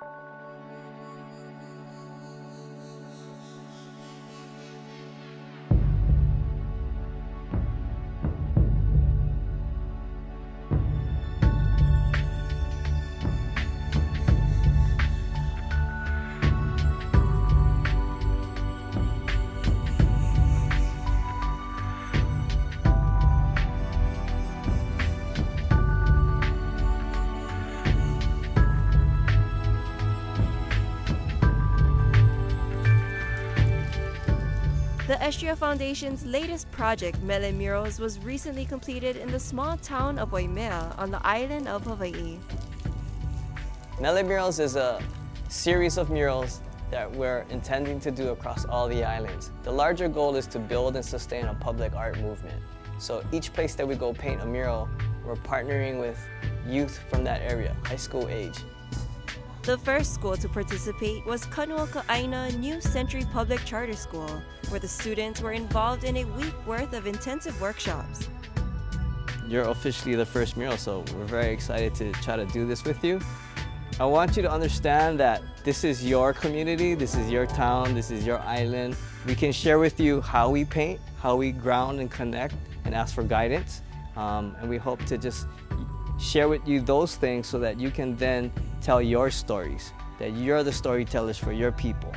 you The Estria Foundation's latest project, Mele Murals, was recently completed in the small town of Waimea on the island of Hawaii. Mele Murals is a series of murals that we're intending to do across all the islands. The larger goal is to build and sustain a public art movement. So each place that we go paint a mural, we're partnering with youth from that area, high school age. The first school to participate was Kanu o ka 'Āina New Century Public Charter School, where the students were involved in a week worth of intensive workshops. You're officially the first mural, so we're very excited to try to do this with you. I want you to understand that this is your community, this is your town, this is your island. We can share with you how we paint, how we ground and connect and ask for guidance. Um, and we hope to just share with you those things so that you can then tell your stories, that you're the storytellers for your people.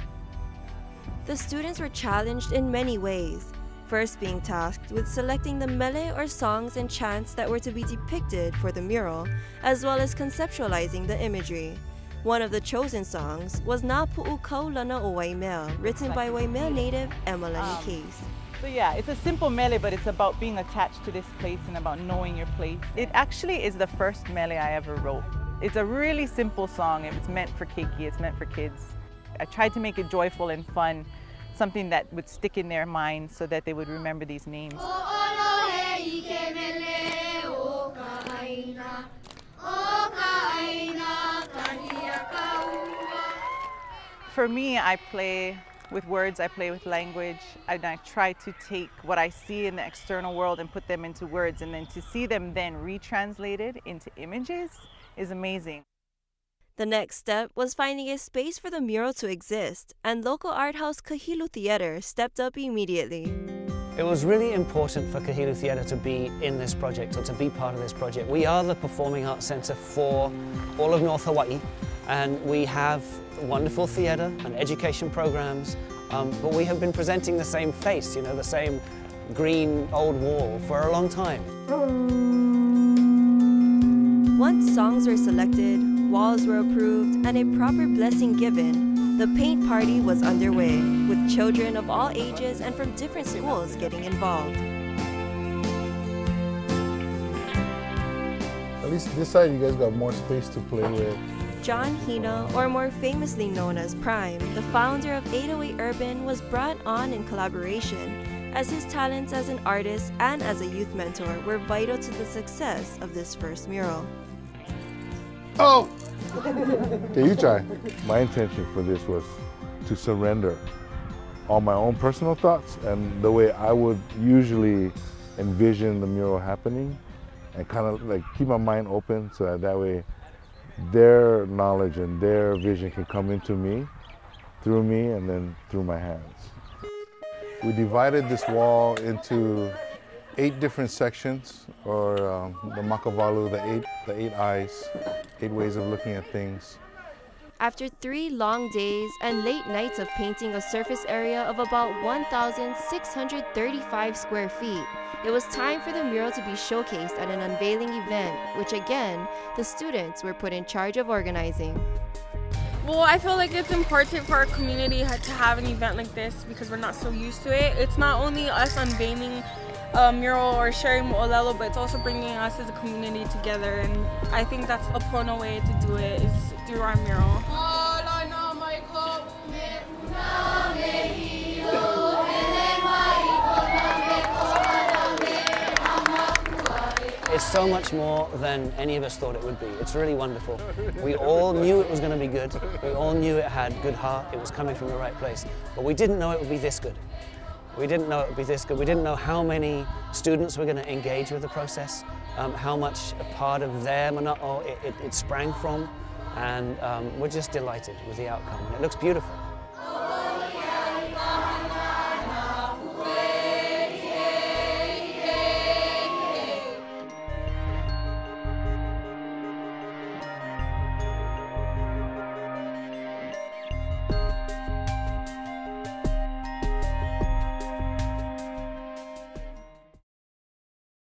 The students were challenged in many ways. First, being tasked with selecting the mele or songs and chants that were to be depicted for the mural, as well as conceptualizing the imagery. One of the chosen songs was Na Pu'u Kaulana o Waimea, written by Waimea native Emalani Um, Case. So yeah, it's a simple mele, but it's about being attached to this place and about knowing your place. It actually is the first mele I ever wrote. It's a really simple song. It's meant for keiki, it's meant for kids. I tried to make it joyful and fun, something that would stick in their minds so that they would remember these names. For me, I play with words, I play with language, and I try to take what I see in the external world and put them into words, and then to see them then retranslated into images is amazing. The next step was finding a space for the mural to exist, and local art house Kahilu Theatre stepped up immediately. It was really important for Kahilu Theatre to be in this project or to be part of this project. We are the performing arts centre for all of North Hawaii and we have wonderful theatre and education programs um, but we have been presenting the same face, you know, the same green old wall for a long time. Once songs were selected, walls were approved, and a proper blessing given, the paint party was underway, with children of all ages and from different schools getting involved. At least this side you guys got more space to play with. John Hina, or more famously known as Prime, the founder of 808 Urban, was brought on in collaboration as his talents as an artist and as a youth mentor were vital to the success of this first mural. Oh! okay, you try. My intention for this was to surrender all my own personal thoughts and the way I would usually envision the mural happening and kind of like keep my mind open so that that way their knowledge and their vision can come into me, through me, and then through my hands. We divided this wall into eight different sections, or um, the Makawalu, the eight, the eight eyes, eight ways of looking at things. After three long days and late nights of painting a surface area of about 1,635 square feet, it was time for the mural to be showcased at an unveiling event, which again, the students were put in charge of organizing. Well, I feel like it's important for our community to have an event like this because we're not so used to it. It's not only us unveiling a mural or sharing mo'olelo, but it's also bringing us as a community together. And I think that's a pono way to do it is through our mural. It's so much more than any of us thought it would be. It's really wonderful. We all knew it was going to be good. We all knew it had good heart. It was coming from the right place. But we didn't know it would be this good. We didn't know it would be this good. We didn't know how many students were going to engage with the process, um, how much a part of and oh, it, it, it sprang from. And um, we're just delighted with the outcome. And it looks beautiful.